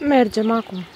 Mergem acum.